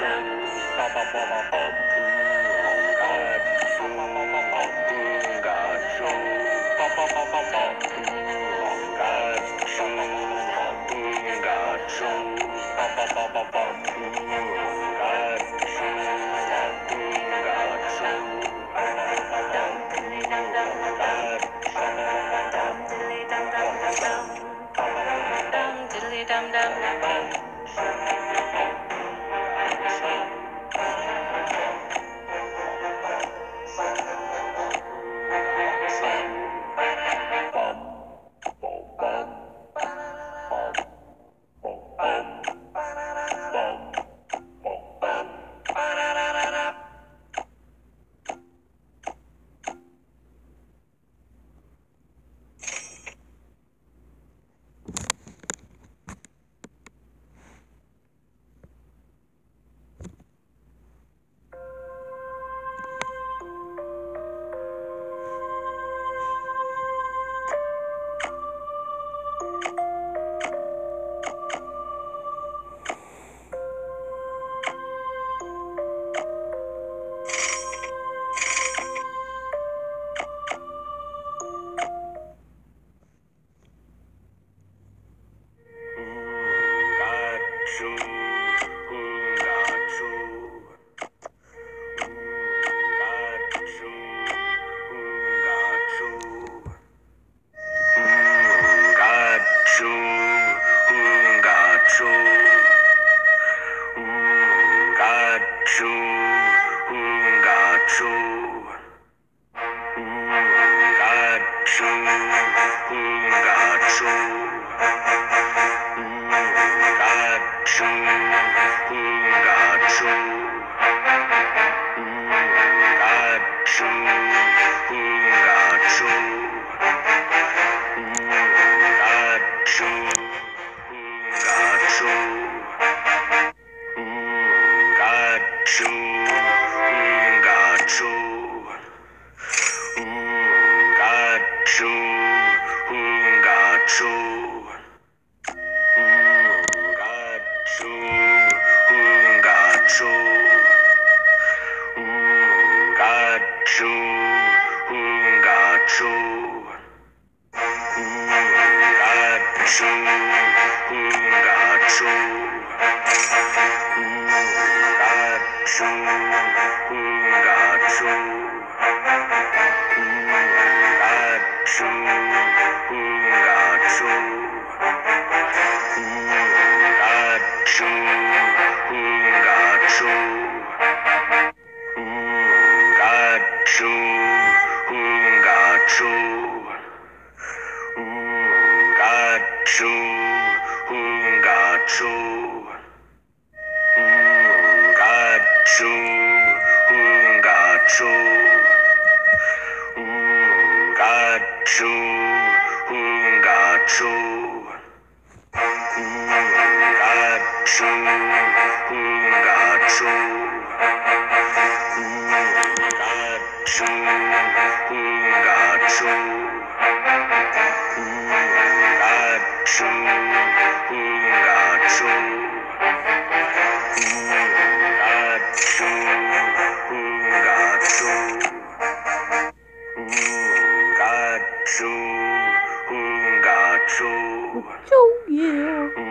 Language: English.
Baba Baba Baba Show. Gatshu, Gatshu, Gatshu. Joe. Oh, yeah.